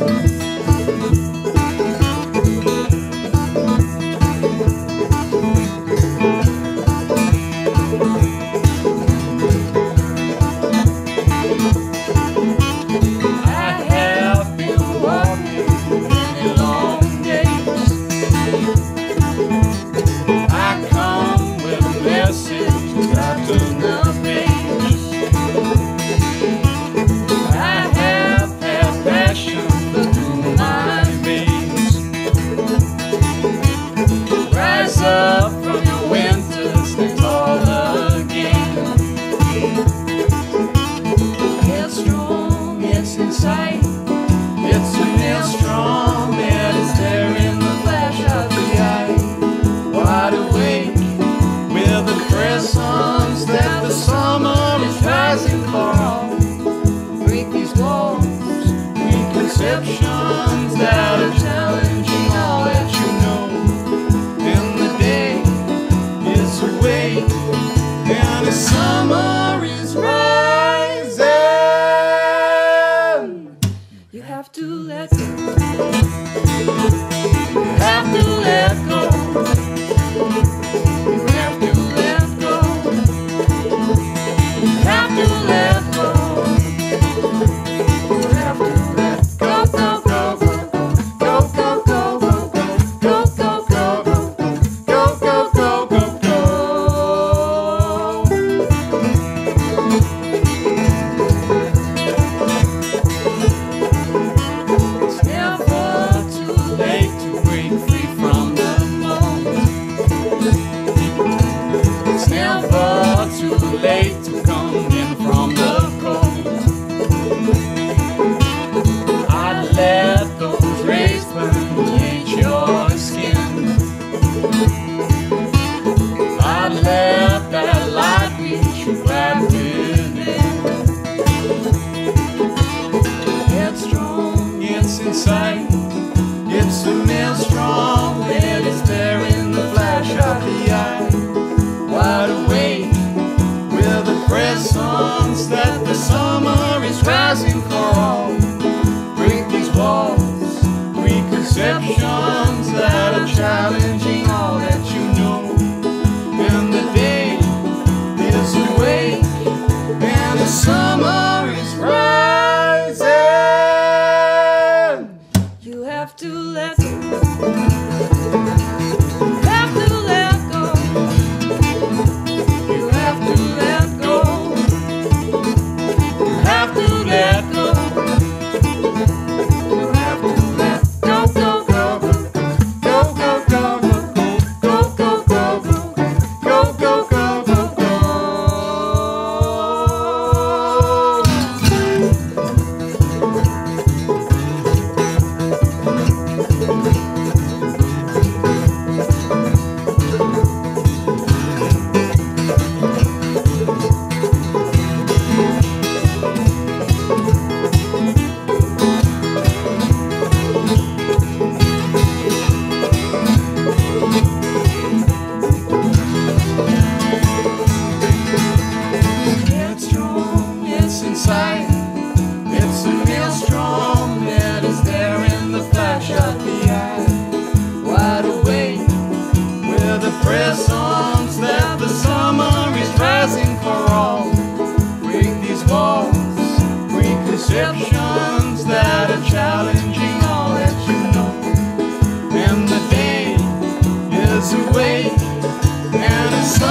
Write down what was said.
Bye. Perceptions that are challenging all that you know. And the day is awake, and the summer is rising. You have to let go. You have to let go. You have to let go. You have to let go. Late in from the cold. I let those rays permeate your skin. I let that light reach you right within. Headstrong, It's inside perceptions that are challenging all that you know. And the day is awake and it's